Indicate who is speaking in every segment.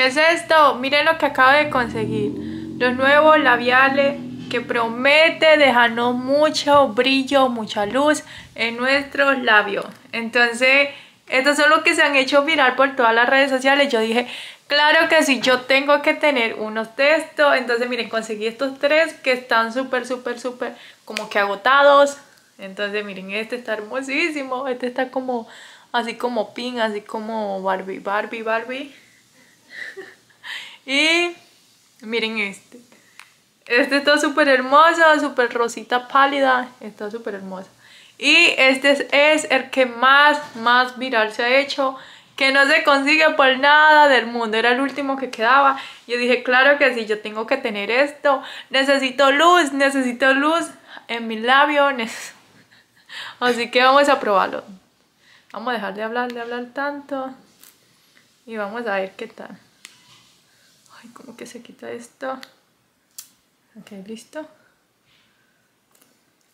Speaker 1: ¿Qué es esto? Miren lo que acabo de conseguir. Los nuevos labiales que promete dejarnos mucho brillo, mucha luz en nuestros labios. Entonces, estos son los que se han hecho viral por todas las redes sociales. Yo dije, claro que sí, yo tengo que tener unos de estos. Entonces, miren, conseguí estos tres que están súper, súper, súper como que agotados. Entonces, miren, este está hermosísimo. Este está como, así como pink, así como Barbie, Barbie, Barbie. y miren este. Este está súper hermoso, súper rosita pálida. Está súper hermoso. Y este es el que más, más viral se ha hecho. Que no se consigue por nada del mundo. Era el último que quedaba. Yo dije, claro que sí, yo tengo que tener esto. Necesito luz, necesito luz en mi labio. Así que vamos a probarlo. Vamos a dejar de hablar, de hablar tanto. Y vamos a ver qué tal. Ay, ¿cómo que se quita esto? Ok, listo.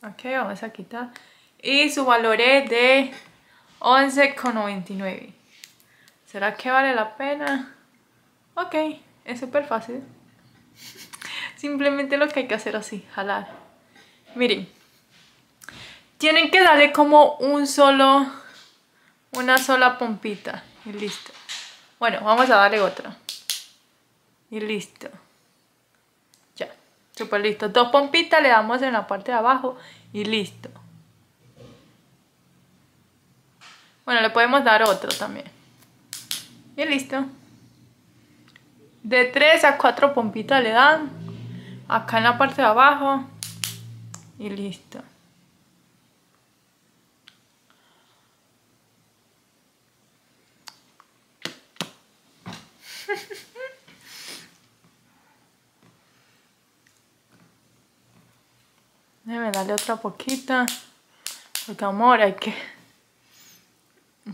Speaker 1: Ok, vamos a quitar. Y su valor es de 11,99. ¿Será que vale la pena? Ok, es súper fácil. Simplemente lo que hay que hacer así, jalar. Miren. Tienen que darle como un solo, una sola pompita. Y listo. Bueno, vamos a darle otra. Y listo. Ya, súper listo. Dos pompitas le damos en la parte de abajo y listo. Bueno, le podemos dar otro también. Y listo. De 3 a 4 pompitas le dan. Acá en la parte de abajo. Y listo. Déjame darle otra poquita. Porque amor, hay que...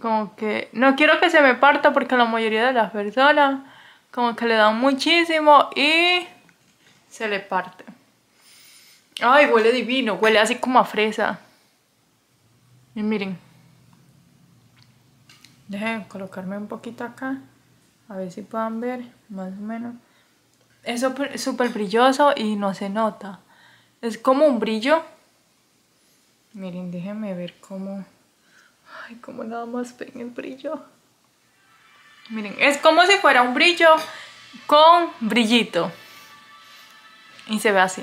Speaker 1: Como que... No quiero que se me parta porque la mayoría de las personas como que le dan muchísimo y se le parte. Ay, huele divino. Huele así como a fresa. Y miren. Dejen colocarme un poquito acá. A ver si puedan ver, más o menos. Es súper brilloso y no se nota. Es como un brillo. Miren, déjenme ver cómo... Ay, cómo nada más ven el brillo. Miren, es como si fuera un brillo con brillito. Y se ve así.